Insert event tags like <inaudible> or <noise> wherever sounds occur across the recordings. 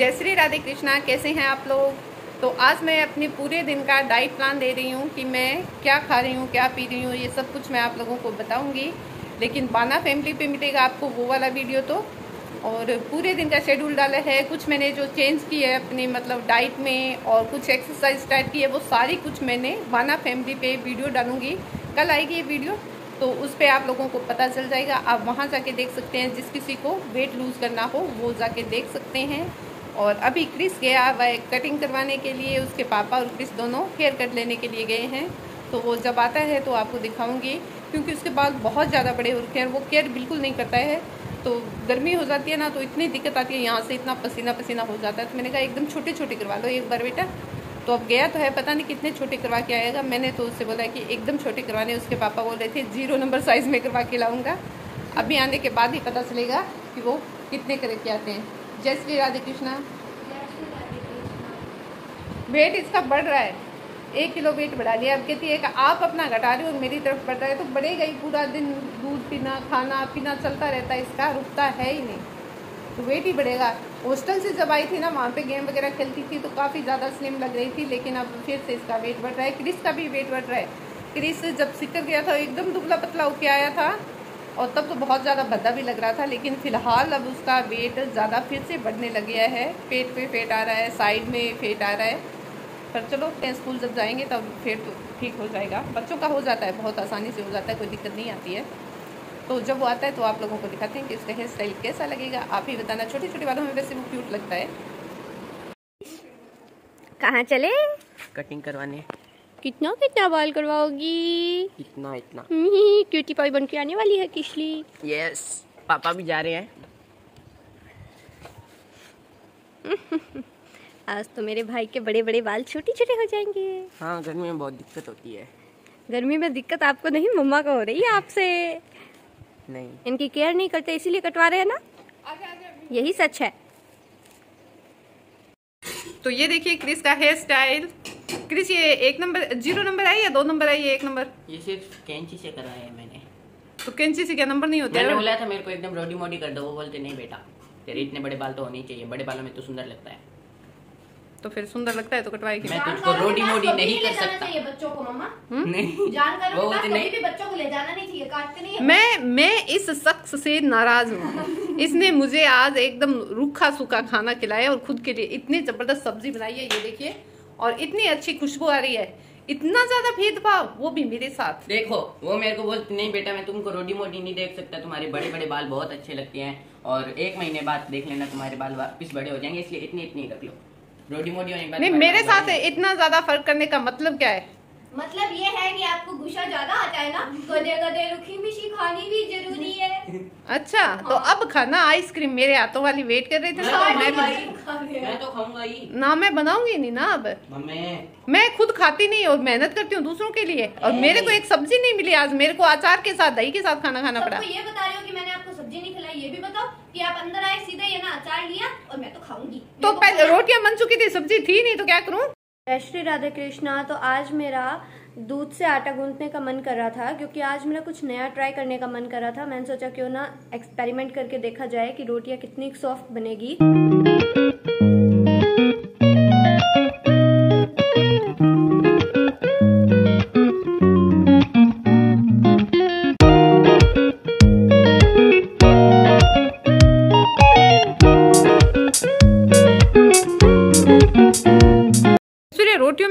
जय श्री राधे कृष्णा, कैसे हैं आप लोग? तो आज मैं अपने पूरे दिन का डाइट प्लान दे रही हूँ कि मैं क्या खा रही हूँ, क्या पी रही हूँ, ये सब कुछ मैं आप लोगों को बताऊँगी। लेकिन बाना फैमिली पे मिलेगा आपको वो वाला वीडियो तो। और पूरे दिन का शेड्यूल डाला है, कुछ मैंने जो चेंज की है अपने मतलब डाइट में और कुछ एक्सरसाइज स्टार्ट की है, वो सारी कुछ मैंने बाना फैमिली पे वीडियो डालूँगी। कल आएगी ये वीडियो तो उस पर आप लोगों को पता चल जाएगा। आप वहाँ जाके देख सकते हैं, जिस किसी को वेट लूज़ करना हो, वो जाके देख सकते हैं। और अभी क्रिस गया वह कटिंग करवाने के लिए, उसके पापा और क्रिस दोनों हेयर कट लेने के लिए गए हैं। तो वो जब आता है तो आपको दिखाऊँगी, क्योंकि उसके बाल बहुत ज़्यादा बड़े हो रखे हैं वो केयर बिल्कुल नहीं करता है। तो गर्मी हो जाती है ना तो इतनी दिक्कत आती है, यहाँ से इतना पसीना पसीना हो जाता है। तो मैंने कहा, एकदम छोटे छोटे करवा लो एक बार बेटा। तो अब गया तो है, पता नहीं कितने छोटे करवा के आएगा। मैंने तो उससे बोला कि एकदम छोटे करवाने, उसके पापा बोल रहे थे, ज़ीरो नंबर साइज़ में करवा के लाऊँगा। अभी आने के बाद ही पता चलेगा कि वो कितने करे के आते हैं। जय श्री राधे कृष्णा वेट इसका बढ़ रहा है। एक किलो वेट बढ़ा लिया। अब कहती है आप अपना घटा रहे हो और मेरी तरफ़ बढ़ रहा है। तो बढ़ेगा ही पूरा दिन दूध पीना, खाना पीना चलता रहता है। इसका रुकता है ही नहीं। तो वेट ही बढ़ेगा। हॉस्टल से जब आई थी ना, वहाँ पे गेम वगैरह खेलती थी तो काफ़ी ज़्यादा स्लिम लग रही थी, लेकिन अब फिर से इसका वेट बढ़ रहा है। क्रिस का भी वेट बढ़ रहा है। क्रिस जब सिकर गया था, एकदम दुबला पतला होके आया था। और तब तो बहुत ज़्यादा भद्दा भी लग रहा था लेकिन फ़िलहाल अब उसका वेट ज़्यादा फिर से बढ़ने लग गया है। पेट पे फेट आ रहा है साइड में फेट आ रहा है। पर चलो स्कूल जब जाएँगे तब फिर तो ठीक हो जाएगा। बच्चों का हो जाता है बहुत आसानी से हो जाता है कोई दिक्कत नहीं आती है। तो जब वो आता है तो आप लोगों को दिखाते हैं कि उसका हेयर स्टाइल कैसा लगेगा। आप ही बताना छोटे छोटे बालों में वैसे वो क्यूट लगता है। कहाँ चले? कटिंग करवाने। कितना कितना बाल करवाओगी? इतना इतना। क्यूटी पाई बन के आने वाली है किशली। यस पापा भी जा रहे हैं। <laughs> आज तो मेरे भाई के बड़े बड़े बाल छोटे छोटे हो जाएँगे। हाँ गर्मी में बहुत दिक्कत होती है। गर्मी में दिक्कत आपको नहीं मम्मा को हो रही है आपसे। नहीं। इनकी केयर नहीं करते इसीलिए कटवा रहे हैं ना? यही सच है। तो ये देखिए क्रिस का हेयर स्टाइल क्रिस ये एक नंबर ज़ीरो नंबर आई या दो नंबर आई है एक नंबर? ये सिर्फ़ कैंची से कराया है मैंने। तो कैंची से क्या नंबर नहीं होता मैंने है? बोला था मेरे को एकदम रोडी मोडी कर दो वो बोलते नहीं बेटा तेरे इतने बड़े बाल तो होने चाहिए बड़े बालों में तो सुंदर लगता है। तो फिर सुंदर लगता है तो कटवाएगी मैं तुझको रोडी मोडी नहीं कर सकता। बच्चों को मम्मा। नहीं। जानकार वो नहीं। भी बच्चों को ले जाना नहीं चाहिए काटते नहीं मैं मैं इस शख्स से नाराज़ हूँ। इसने मुझे आज एकदम रूखा सूखा खाना खिलाया और खुद के लिए इतनी ज़बरदस्त सब्ज़ी बनाई है ये देखिए। और इतनी अच्छी खुशबू आ रही है। इतना ज़्यादा भेदभाव वो भी मेरे साथ। देखो वो मेरे को बोलती नहीं बेटा मैं तुमको रोडी मोटी नहीं देख सकता। तुम्हारे बड़े बड़े बाल बहुत अच्छे लगते हैं। और एक महीने बाद देख लेना तुम्हारे बाल वापिस बड़े हो जाएँगे इसलिए इतनी इतनी रख लो। रोडी मोटी होने के बाद नहीं मेरे साथ इतना ज़्यादा फ़र्क करने का मतलब क्या है? मतलब ये है कि आपको गुस्सा ज़्यादा आता है ना गधे गधे रुखी मिशी खानी भी ज़रूरी है। अच्छा हाँ। तो अब खाना आइसक्रीम मेरे हाथों वाली वेट कर रही थी मैं ना तो मैं मैं तो खाऊँगा ही। ना मैं बनाऊँगी नहीं ना अब। मैं खुद खाती नहीं और मेहनत करती हूँ दूसरों के लिए। और मेरे को एक सब्ज़ी नहीं मिली आज मेरे को अचार के साथ दही के साथ खाना खाना पड़ा। ये बता रहे हो कि मैंने आपको सब्ज़ी नहीं खिलाई ये भी बताओ कि आप अंदर आए सीधे ये ना अचार लिया और मैं तो खाऊँगी। तो पहले रोटियाँ बन चुकी थी सब्ज़ी थी नहीं तो क्या करूँ? श्री राधा कृष्णा तो आज मेरा दूध से आटा गूंथने का मन कर रहा था, क्योंकि आज मेरा कुछ नया ट्राई करने का मन कर रहा था। मैंने सोचा क्यों ना एक्सपेरिमेंट करके देखा जाए कि रोटियाँ कितनी सॉफ्ट बनेगी।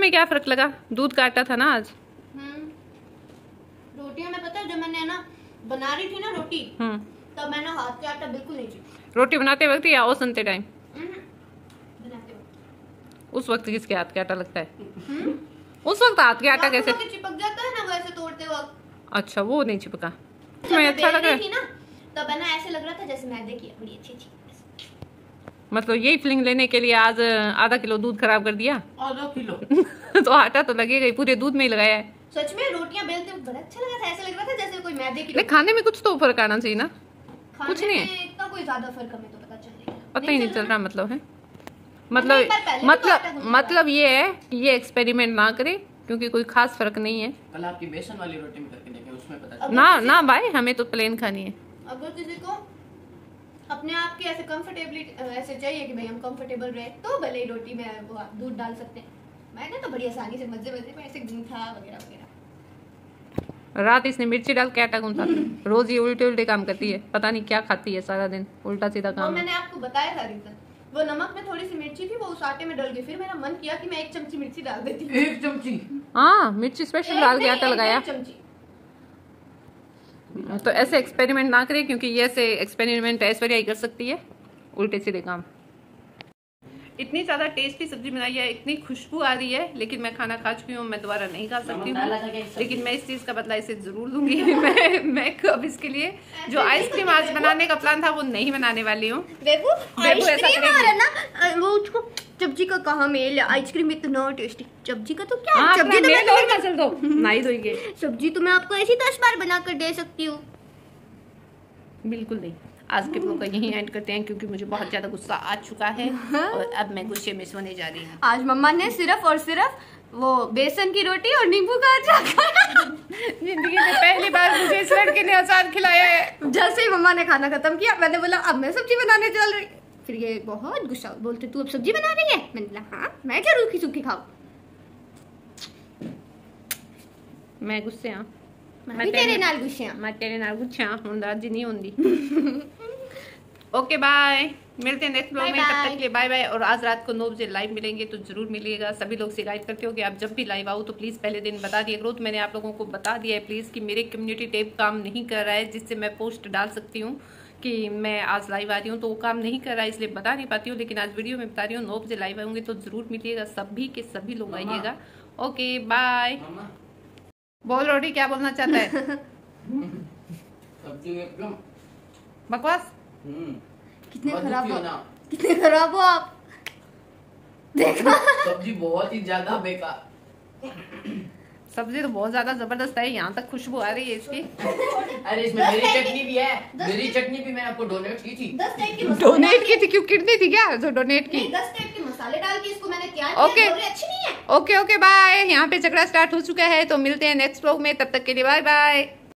में क्या फ़र्क लगा? दूध का आटा था ना आज। हम्म। रोटियाँ में पता है जब मैंने ना बना रही थी ना रोटी हम्म। तब मैंने हाथ से आटा बिल्कुल नहीं चिपका रोटी बनाते वक्त या ओ सुनते टाइम? हम्म। बनाते वक्त। उस वक्त किसके हाथ के आटा लगता है? उस वक्त हाथ के आटा कैसे? चिपक जाता है ना वैसे तोड़ते वक्त। अच्छा वो नहीं चिपका। मैं अच्छा लग रहा है। थी ना तब ना ऐसे लग रहा था जैसे मैदे की बड़ी अच्छी अच्छी मतलब यही फीलिंग लेने के लिए आज आधा किलो दूध खराब कर दिया? आधा किलो। <laughs> <laughs> तो आटा तो लगेगा ही पूरे दूध में ही लगाया है। सच में रोटियाँ बेलते वक्त बड़ा अच्छा लगा था ऐसे लग रहा था जैसे कोई मैदे की लेकिन खाने में कुछ तो फ़र्क आना चाहिए ना। कुछ नहीं है। इतना कोई ज़्यादा फ़र्क हमें तो पता चलेगा पता ही नहीं चल रहा मतलब है। नहीं, मतलब तो मतलब मतलब ये है कि ये एक्सपेरिमेंट ना करें क्योंकि कोई खास फ़र्क नहीं है। कल आपकी बेसन वाली रोटी में करके देखें उसमें पता अगर ना ना भाई हमें तो प्लेन खानी है। अगर किसी को अपने आप की ऐसे कंफर्टेबिलिटी ऐसे चाहिए कि भाई हम कंफर्टेबल रहे तो भले ही रोटी में वो दूध डाल सकते हैं। मैंने तो बड़ी आसानी से मज़े मज़े में ऐसे गूंथा वगैरह वगैरह। रात इसने मिर्ची डाल के आटा गूंथा। रोज ये उल्टे उल्टे काम करती है। पता नहीं क्या खाती है सारा दिन। उल्टा सीधा काम। मैंने आपको बताया था रीजन वो नमक में थोड़ी सी मिर्ची थी वो उस आटे में डल गई। फिर मेरा मन किया कि मैं एक चमची मिर्ची डाल देती हूँ। एक चमची? हाँ मिर्ची स्पेशल डाल के आटा लगाया। तो ऐसे एक्सपेरिमेंट ना करें क्योंकि ये ऐसे एक्सपेरिमेंट ऐश्वर्या ही कर सकती है। उल्टे सीधे काम। इतनी ज़्यादा टेस्टी सब्ज़ी बनाई है इतनी खुशबू आ रही है लेकिन मैं खाना खा चुकी हूँ मैं दोबारा नहीं खा सकती हूँ। लेकिन मैं इस चीज़ का बदला इसे ज़रूर दूँगी। <laughs> मैं मैं अब इसके लिए जो आइसक्रीम आज बनाने का प्लान था वो नहीं बनाने वाली हूँ। सब्ज़ी का कहा मेल आइसक्रीम इतना टेस्टी सब्ज़ी का तो क्या? हाँ सब्ज़ी तो मैं सब्ज़ी तो मैं आपको ऐसी दस बार बना कर दे सकती हूँ। बिल्कुल नहीं। आज के ब्लॉग का यही एंड करते हैं क्योंकि मुझे बहुत ज़्यादा गुस्सा आ चुका है और अब मैं गुस्से में सोने जा रही हूँ। आज मम्मा ने सिर्फ़ और सिर्फ़ वो बेसन की रोटी और नींबू का अचार ज़िंदगी में पहली बार मुझे इस लड़के ने अचार खिलाया है। जैसे ही मम्मा ने खाना खत्म किया मैंने बोला अब मैं सब्ज़ी बनाने चल रही फिर ये बहुत गुस्सा बोलते तू अब सब्ज़ी बना रही है? मैंने बोला हाँ मैं क्या रूखी सूखी खाऊं? मैं गुस्से हाँ। मैं तेरे नाल गुस्से हाँ। मैं तेरे नाल गुच्छा हूँ आज नहीं होंगी <laughs> ओके बाय मिलते हैं नेक्स्ट ब्लॉग में. तब तक के लिए बाय बाय और आज रात को नौ बजे लाइव मिलेंगे तो ज़रूर मिलिएगा. सभी लोग शिकायत करते हो कि आप जब भी लाइव आओ तो प्लीज़ पहले दिन बता दिया करो. तो मैंने आप लोगों को बता दिया है प्लीज़ कि मेरे कम्युनिटी टेप काम नहीं कर रहा है जिससे मैं पोस्ट डाल सकती हूँ कि मैं आज लाइव आ रही हूँ तो वो काम नहीं कर रहा है इसलिए बता नहीं पाती हूँ. लेकिन आज वीडियो में बता रही हूँ नौ बजे लाइव आऊँगी तो ज़रूर मिलिएगा. सभी के सभी लोग आइएगा. ओके बाय बोल रोटी क्या बोलना चाहता है? <laughs> बकवास? कितने खराब हो ना। कितने खराब हो आप? देखा। सब्ज़ी बहुत ही ज़्यादा बेकार। सब्ज़ी तो बहुत ज़्यादा ज़बरदस्त है यहाँ तक खुशबू आ रही है इसकी। अरे इसमें मेरी चटनी भी है। मेरी चटनी भी मैंने आपको डोनेट की थी। दस टाइप के डोनेट की थी? क्यों कितनी थी क्या जो डोनेट की? दस टाइप के मसाले डाल के इसको मैंने तैयार बोल अच्छी नहीं है। ओके ओके बाय यहाँ पे झगड़ा स्टार्ट हो चुका है तो मिलते हैं नेक्स्ट ब्लॉग में। तब तक के लिए बाय बाय